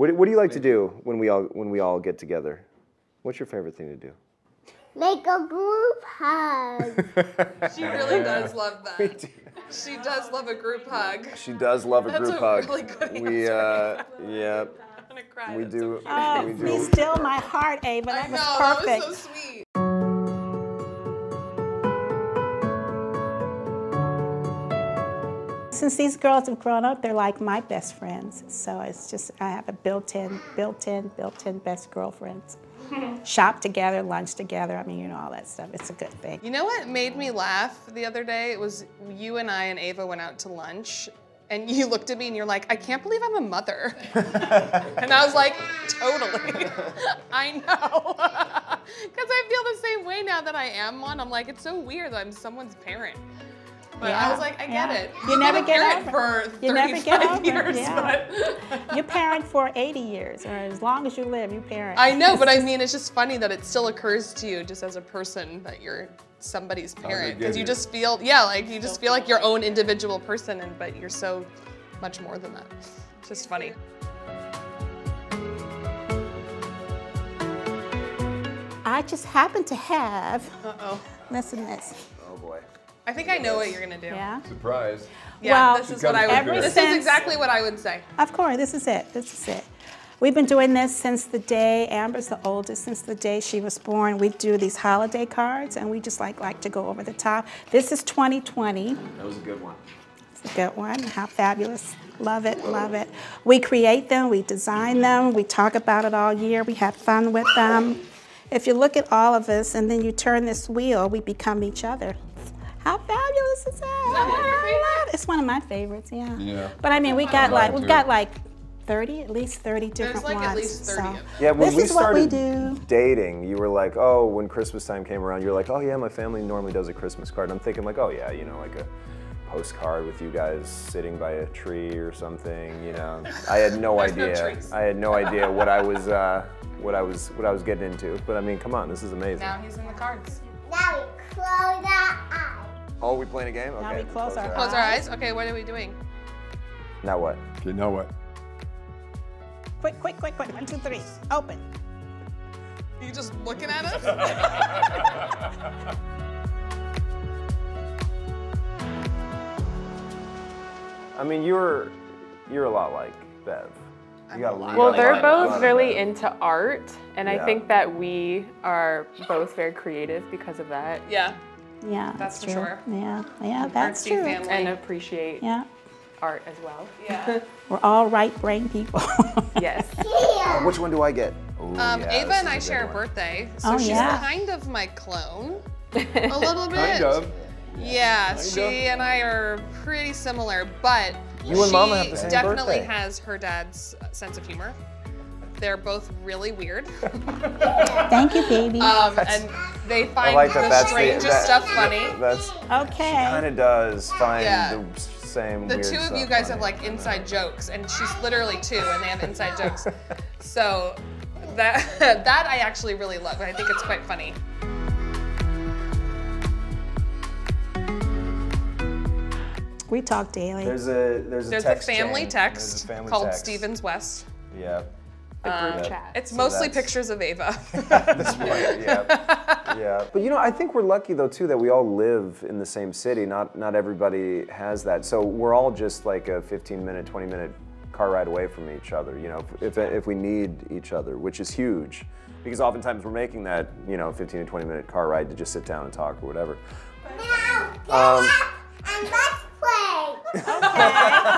What, what do you like to do when we all when we all get together? What's your favorite thing to do? Make a group hug. She really does love that. She does love a group hug. She does love a That's group a hug. really good we uh, answer. yeah, I'm gonna cry. we That's so do. cute. Oh, we please do. still my heart, Ava. I That know, was that perfect. was so sweet. Since these girls have grown up, they're like my best friends. So it's just I have a built-in, built-in, built-in best girlfriends. Shop together, lunch together. I mean, you know all that stuff. It's a good thing. You know what made me laugh the other day? It was you and I and Ava went out to lunch, and you looked at me and you're like, I can't believe I'm a mother. and I was like, totally. I know. Because I feel the same way now that I am one. I'm like, it's so weird that I'm someone's parent. But I was like, I get it. You never get parent over for it. You never 35 get over years, yeah. but You parent for 80 years, or as long as you live, you parent. I know, but I mean, it's just funny that it still occurs to you just as a person that you're somebody's parent because you you. just feel, yeah, like you just feel like your own individual person, and but you're so much more than that. It's just funny. I just happen to have. Uh oh. Listen, to this. Oh boy. I think I know what you're gonna do. Yeah. Surprise. Yeah, Well, this is what I got would. it This good. is exactly what I would say. Of course, this is it. This is it. We've been doing this since the day Amber's the oldest, since the day she was born. We do these holiday cards, and we just like like to go over the top. This is 2020. That was a good one. It's a good one. How fabulous. Love it, love it. We create them, we design them, we talk about it all year, we have fun with them. If you look at all of us and then you turn this wheel, we become each other. How fabulous is that? I love it. It's one of my favorites, yeah. Yeah. But I mean, we got like we've got like 30, at least 30 different like ones. at least 30 so. of them. Yeah, when This we is what we started do. dating, you were like, oh, when Christmas time came around, you're like, oh yeah, my family normally does a Christmas card. And I'm thinking like, oh yeah, you know, like a postcard with you guys sitting by a tree or something. You know, I had no There's no idea. trees. I had no idea what I was, uh, what I was, what I was getting into. But I mean, come on, this is amazing. Now he's in the cards. now we close our eyes. Oh, we playing a game? Okay. Now we close our Close our eyes. Okay, what are we doing? Now what? Okay, now what? Quick, quick, quick, quick. One, two, three. Open. Are you just looking at us? I mean, you're, you're a lot like Bev. You got a lot. Well, you got a they're lot- a lot both really into art, and Yeah. I think that we are both very creative because of that yeah. Yeah, That's that's, for true. sure. Yeah, yeah, that's Artsy true. family. and appreciate Yeah, art as well. Yeah. we're all right brain people. Yes. Oh, which one do I get? Ooh, Um, yeah, Ava and is I a share a birthday, so Oh, she's yeah. kind of my clone. A little bit. Kind of. Yeah, Kind she of. and I are pretty similar, but You and she Mama have the same definitely birthday. has her dad's uh, sense of humor. They're both really weird, Thank you, baby. um, and they find like that. the That's the, strangest that- stuff funny. That's okay. kind of does find Yeah. the same. The weird two of stuff you guys funny. have like inside jokes, and she's literally two, and they have inside jokes. So that that I actually really love. I think it's quite funny. we talk daily. There's a there's a There's a family chain. text a family called text. Stevens West. Yeah. The group um, chat. It's so mostly pictures of Ava. this yeah, yeah. But you know, I think we're lucky though too that we all live in the same city. Not not everybody has that, so we're all just like a 15 minute, 20 minute car ride away from each other. You know, if, if, if we need each other, which is huge, because oftentimes we're making that you know 15 to 20 minute car ride to just sit down and talk or whatever. Now get um, up and let's play. Okay.